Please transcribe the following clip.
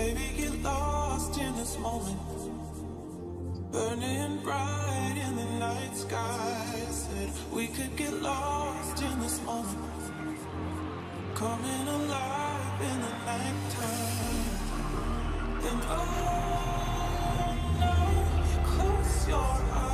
Baby, get lost in this moment. Burning bright in the night sky. Said we could get lost in this moment. Coming alive in the nighttime. And oh no, close your eyes.